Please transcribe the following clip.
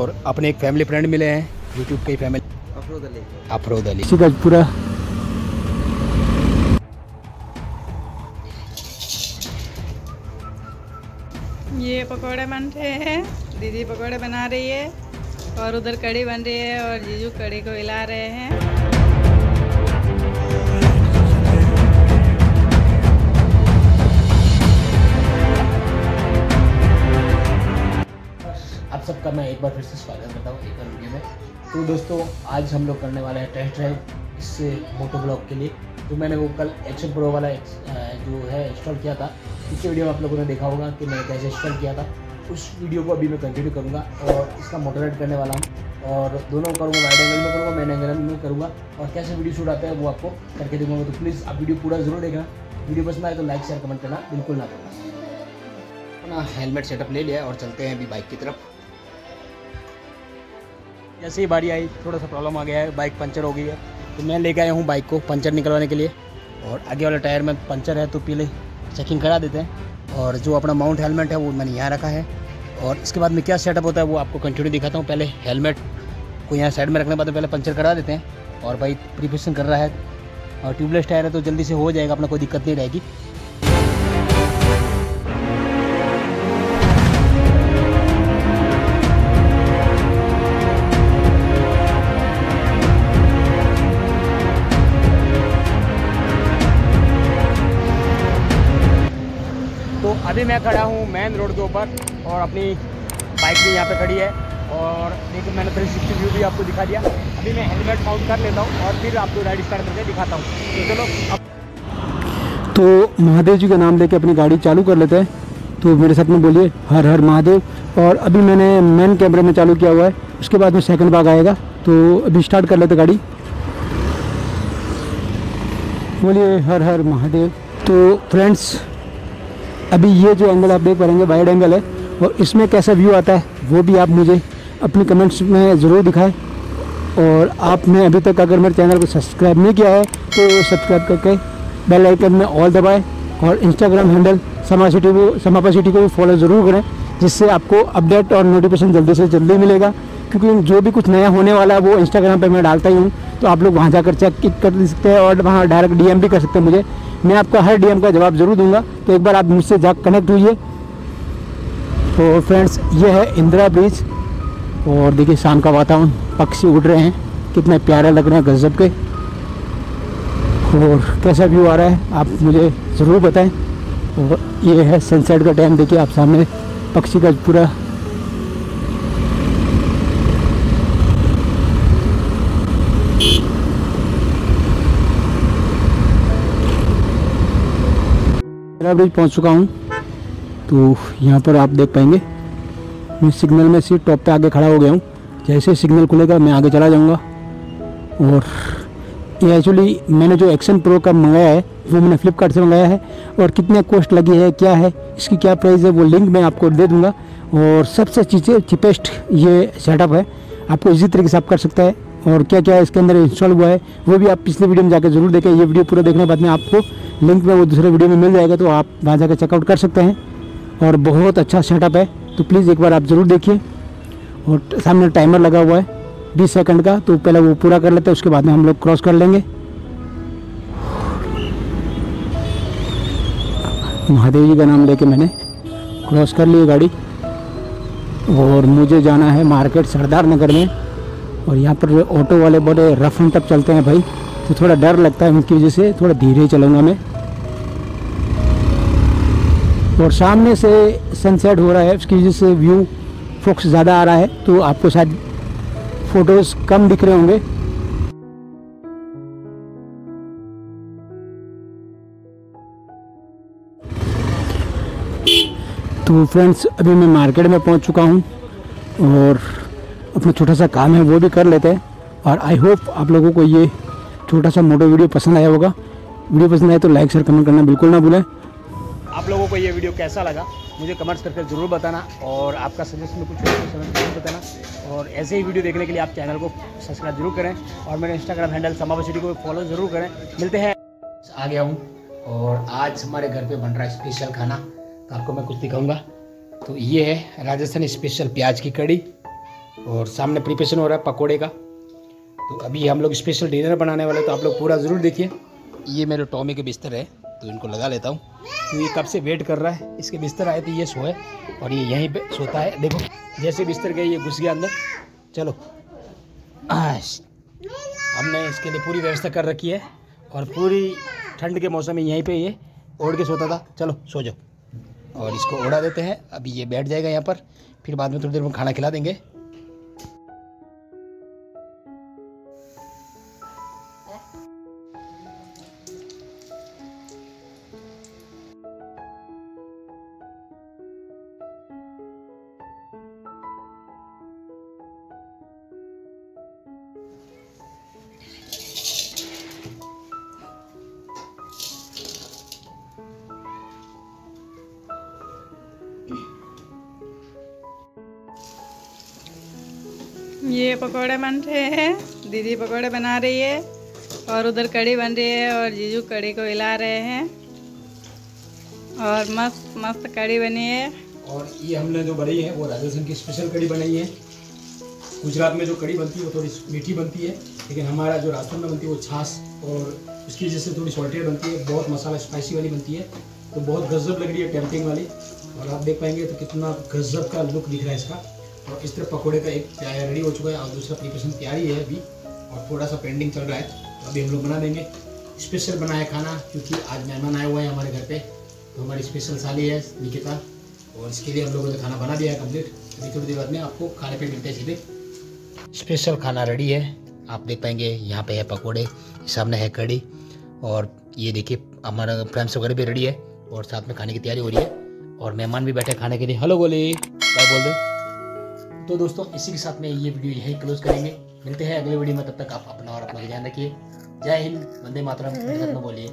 और अपने एक फैमिली फ्रेंड मिले हैं यूट्यूब के फैमिली अफरोज अली। अफरोद अली। इसी पूरा। ये पकोड़े बन रहे हैं दीदी पकोड़े बना रही है और उधर कड़ी बन रही है और जीजू कड़ी को हिला रहे हैं। सबका मैं एक बार फिर से स्वागत करता हूँ एक और वीडियो में। तो दोस्तों, आज हम लोग करने वाले हैं टेस्ट ड्राइव इससे मोटो ब्लॉग के लिए। तो मैंने वो कल एक्शन प्रो वाला जो है इंस्टॉल किया था पिछले वीडियो में आप लोगों ने देखा होगा कि मैंने कैसे इंस्टॉल किया था। उस वीडियो को अभी मैं कंटिन्यू करूँगा और इसका मोटर राइड करने वाला हूँ। और दोनों करूँगा वाइड एंगल में करूँगा मैन एंगल में करूँगा। और कैसे वीडियो शूट आता है वो आपको करके दूँगा तो प्लीज़ आप वीडियो पूरा ज़रूर देखना। वीडियो पसंद आए तो लाइक शेयर कमेंट करना बिल्कुल ना करना अपना हेलमेट सेटअप ले लिया और चलते हैं अभी बाइक की तरफ़। जैसे ही बारी आई, थोड़ा सा प्रॉब्लम आ गया है बाइक पंचर हो गई है। तो मैं लेके आया हूँ बाइक को पंचर निकलवाने के लिए। और आगे वाले टायर में पंचर है तो पहले चेकिंग करा देते हैं। और जो अपना माउंट हेलमेट है, वो मैंने यहाँ रखा है। और इसके बाद में क्या सेटअप होता है, वो आपको कंटिन्यू दिखाता हूँ। पहले हेलमेट को यहाँ साइड में रखने के बाद पहले पंचर करा देते हैं। और भाई प्रिपरेशन कर रहा है। और ट्यूबलेस टायर है तो जल्दी से हो जाएगा, अपना कोई दिक्कत नहीं रहेगी। अभी मैं खड़ा हूँ मेन रोड के ऊपर और अपनी बाइक भी यहाँ पे खड़ी है और देखिए मैंने थ्री सिक्सटी व्यू भी आपको दिखा दिया। अभी मैं हेलमेट माउंट कर लेता हूँ और फिर आपको राइड स्टार्ट करके दिखाता हूँ। तो चलो, अब तो महादेव जी का नाम लेके अपनी गाड़ी चालू कर लेते हैं। तो मेरे साथ में बोलिए, हर हर महादेव। और अभी मैंने मेन कैमरे में चालू किया हुआ है, उसके बाद में सेकंड भाग आएगा। तो अभी स्टार्ट कर लेते गाड़ी। बोलिए, हर हर महादेव। तो फ्रेंड्स अभी ये जो एंगल आप देख पाएँगे वाइड एंगल है और इसमें कैसा व्यू आता है, वो भी आप मुझे अपनी कमेंट्स में ज़रूर दिखाएँ। और आपने अभी तक अगर मेरे चैनल को सब्सक्राइब नहीं किया है तो सब्सक्राइब करके बेल आइकन में ऑल दबाएँ और इंस्टाग्राम हैंडल समा सिटी को समापा सिटी को भी फॉलो ज़रूर करें, जिससे आपको अपडेट और नोटिफिकेशन जल्दी से जल्दी मिलेगा। क्योंकि जो भी कुछ नया होने वाला है, वो इंस्टाग्राम पर मैं डालता ही हूँ तो आप लोग वहाँ जाकर चेक कर सकते हैं और वहाँ डायरेक्ट डीएम भी कर सकते हैं मुझे। मैं आपका हर डीएम का जवाब ज़रूर दूँगा। तो एक बार आप मुझसे जा कनेक्ट हुई तो फ्रेंड्स ये है इंदिरा ब्रिज और देखिए, शाम का वातावरण, पक्षी उड़ रहे हैं। कितने प्यारे लग रहे हैं गजब के। और कैसा व्यू आ रहा है, आप मुझे ज़रूर बताएँ। और ये है सनसेट का टाइम देखिए आप सामने। पक्षी का पूरा इंदिरा ब्रिज पहुँच चुका हूँ तो यहाँ पर आप देख पाएँगे। मैं सिग्नल में से टॉप पे आगे खड़ा हो गया हूँ। जैसे सिग्नल खुलेगा, मैं आगे चला जाऊँगा। और ये एक्चुअली मैंने जो एक्शन प्रो का मंगाया है, वो मैंने फ्लिपकार्ट से मंगाया है। और कितने कॉस्ट लगी है, क्या है, इसकी क्या प्राइस है, वो लिंक मैं आपको दे दूँगा। और सबसे चीज़ें चिपेस्ट ये सेटअप है। आपको इसी तरीके से आप कर सकता है और क्या क्या इसके अंदर इंस्टॉल हुआ है, वो भी आप पिछले वीडियो में जाकर ज़रूर देखें। ये वीडियो पूरा देखने के बाद में आपको लिंक में वो दूसरे वीडियो में मिल जाएगा तो आप वहाँ जाकर चेकआउट कर सकते हैं। और बहुत अच्छा सेटअप है तो प्लीज़ एक बार आप ज़रूर देखिए। और सामने टाइमर लगा हुआ है, बीस सेकंड का तो पहले वो पूरा कर लेते हैं, उसके बाद में हम लोग क्रॉस कर लेंगे। महादेव जी का नाम लेके मैंने क्रॉस कर ली गाड़ी। और मुझे जाना है मार्केट सरदार नगर में। और यहाँ पर ऑटो वाले बड़े रफ एंड टफ चलते हैं भाई तो थोड़ा डर लगता है उनकी वजह से, थोड़ा धीरे चलूँगा मैं। और सामने से सनसेट हो रहा है, उसकी वजह से व्यू फोक्स ज़्यादा आ रहा है तो आपको शायद फ़ोटोज़ कम दिख रहे होंगे। तो फ्रेंड्स अभी मैं मार्केट में पहुँच चुका हूँ और अपना छोटा सा काम है, वो भी कर लेते हैं। और आई होप आप लोगों को ये छोटा सा मोटो वीडियो पसंद आया होगा। वीडियो पसंद आए तो लाइक शेयर कमेंट करना बिल्कुल ना भूलें। आप लोगों को ये वीडियो कैसा लगा? मुझे कमेंट्स करके ज़रूर बताना और आपका सजेशन में कुछ हो तो ज़रूर बताना। और ऐसे ही वीडियो देखने के लिए आप चैनल को सब्सक्राइब ज़रूर करें और मेरे इंस्टाग्राम हैंडल समावा सिटी को फॉलो ज़रूर करें। मिलते हैं। आ गया हूँ और आज हमारे घर पे बन रहा है स्पेशल खाना। आपको मैं कुछ दिखाऊँगा। तो ये है राजस्थान स्पेशल प्याज की कड़ी और सामने प्रिपरेशन हो रहा है पकोड़े का। तो अभी हम लोग स्पेशल डिनर बनाने वाले तो आप लोग पूरा ज़रूर देखिए। ये मेरे टॉमी के बिस्तर है तो इनको लगा लेता हूँ। तो ये कब से वेट कर रहा है, इसके बिस्तर आए तो ये सोए और ये यहीं पे सोता है। देखो, जैसे बिस्तर गए ये घुस गया अंदर। चलो। हमने इसके लिए पूरी व्यवस्था कर रखी है और पूरी ठंड के मौसम में यहीं पे ये ओढ़ के सोता था। चलो, सो जाओ। और इसको ओढ़ा देते हैं। अभी ये बैठ जाएगा यहाँ पर। फिर बाद में थोड़ी देर में खाना खिला देंगे। ये पकोड़े बन रहे हैं। दीदी पकोड़े बना रही है और उधर कड़ी बन रही है और जीजू कड़ी को हिला रहे हैं। और मस्त मस्त कड़ी बनी है। और ये हमने जो बनाई है, वो राजस्थान की स्पेशल कड़ी बनाई है। गुजरात में जो कड़ी बनती है, वो थोड़ी मीठी बनती है, लेकिन हमारा जो राजस्थान में बनती है, वो छाछ और उसकी वजह से थोड़ी सॉल्टेड बनती है, बहुत मसाला स्पाइसी वाली बनती है। तो बहुत गजब लग रही है टेम्पिंग वाली। और आप देख पाएँगे तो कितना गजब का लुक दिख रहा है इसका। और इस तरह पकोड़े का एक रेडी हो चुका है। और दूसरा प्रिपरेशन तैयारी है अभी। और थोड़ा सा पेंडिंग चल रहा है। तो अभी हम लोग बना देंगे। स्पेशल बनाया खाना, क्योंकि आज मेहमान आया हुआ है हमारे घर पे। तो हमारी स्पेशल साली है, निकिता। और इसके लिए हम लोगों ने खाना बना दिया है कंप्लीट अभी थोड़ी देर बाद में आपको खाने पे मिलते हैं सीधे। स्पेशल खाना रेडी है। आप देख पाएँगे, यहाँ पे है पकोड़े, सामने है कड़ी और ये देखिए, हमारा फ्रेंड्स वगैरह भी रेडी है। और साथ में खाने की तैयारी हो रही है। और मेहमान भी बैठे खाने के लिए। हेलो बोले। क्या बोल दो तो दोस्तों, इसी के साथ में ये वीडियो यही क्लोज करेंगे। मिलते हैं अगले वीडियो में, तब तक आप अपना और अपना ध्यान रखिए। जय हिंद, वंदे मातरम बोलिए।